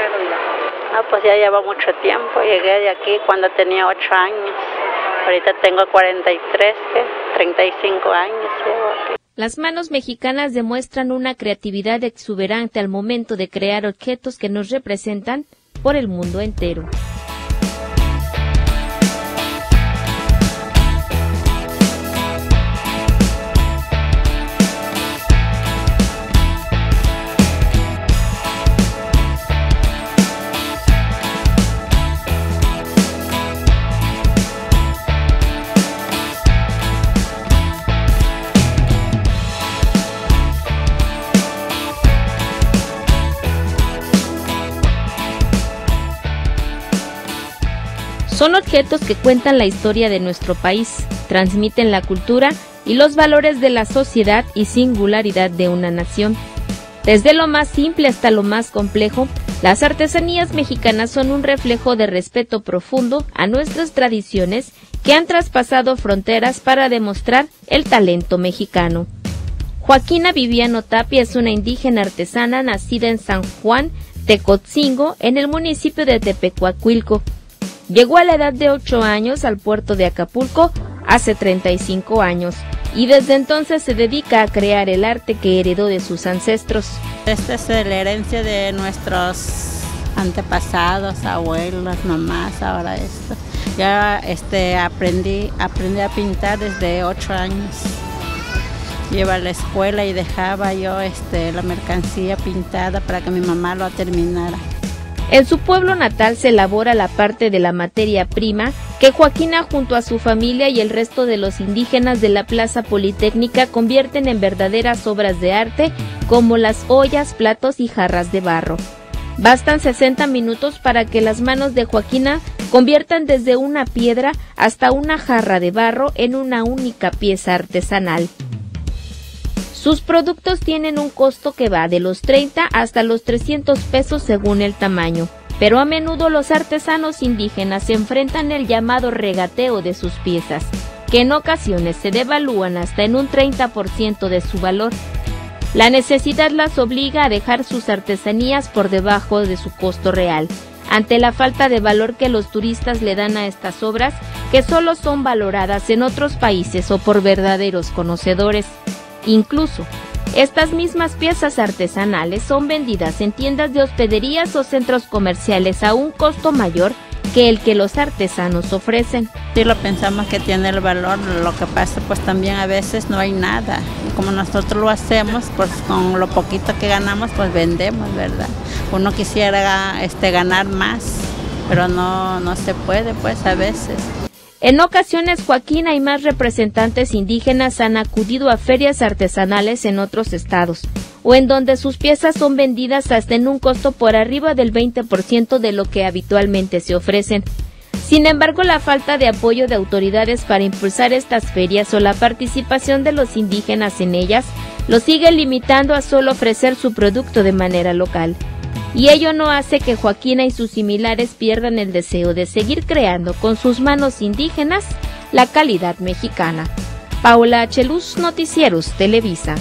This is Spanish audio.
Ya? Ah, pues ya lleva mucho tiempo. Llegué de aquí cuando tenía 8 años. Ahorita tengo 43, ¿qué? 35 años llevo aquí. Las manos mexicanas demuestran una creatividad exuberante al momento de crear objetos que nos representan por el mundo entero. Son objetos que cuentan la historia de nuestro país, transmiten la cultura y los valores de la sociedad y singularidad de una nación. Desde lo más simple hasta lo más complejo, las artesanías mexicanas son un reflejo de respeto profundo a nuestras tradiciones que han traspasado fronteras para demostrar el talento mexicano. Joaquina Viviano Tapia es una indígena artesana nacida en San Juan, Tecotzingo, en el municipio de Tepecuacuilco. Llegó a la edad de 8 años al puerto de Acapulco hace 35 años y desde entonces se dedica a crear el arte que heredó de sus ancestros. Esta es la herencia de nuestros antepasados, abuelos, mamás, ahora esto. Ya este, aprendí, aprendí a pintar desde 8 años. Iba a la escuela y dejaba yo este, la mercancía pintada para que mi mamá lo terminara. En su pueblo natal se elabora la parte de la materia prima que Joaquina junto a su familia y el resto de los indígenas de la Plaza Politécnica convierten en verdaderas obras de arte como las ollas, platos y jarras de barro. Bastan 60 minutos para que las manos de Joaquina conviertan desde una piedra hasta una jarra de barro en una única pieza artesanal. Sus productos tienen un costo que va de los 30 hasta los 300 pesos según el tamaño, pero a menudo los artesanos indígenas se enfrentan el llamado regateo de sus piezas, que en ocasiones se devalúan hasta en un 30% de su valor. La necesidad las obliga a dejar sus artesanías por debajo de su costo real, ante la falta de valor que los turistas le dan a estas obras, que solo son valoradas en otros países o por verdaderos conocedores. Incluso, estas mismas piezas artesanales son vendidas en tiendas de hospederías o centros comerciales a un costo mayor que el que los artesanos ofrecen. Si lo pensamos que tiene el valor, lo que pasa pues también a veces no hay nada. Y como nosotros lo hacemos, pues con lo poquito que ganamos, pues vendemos, ¿verdad? Uno quisiera este, ganar más, pero no, no se puede pues a veces. En ocasiones, Joaquín y más representantes indígenas han acudido a ferias artesanales en otros estados, o en donde sus piezas son vendidas hasta en un costo por arriba del 20% de lo que habitualmente se ofrecen. Sin embargo, la falta de apoyo de autoridades para impulsar estas ferias o la participación de los indígenas en ellas lo sigue limitando a solo ofrecer su producto de manera local y ello no hace que Joaquina y sus similares pierdan el deseo de seguir creando con sus manos indígenas la calidad mexicana. Paula H. Noticieros Televisa.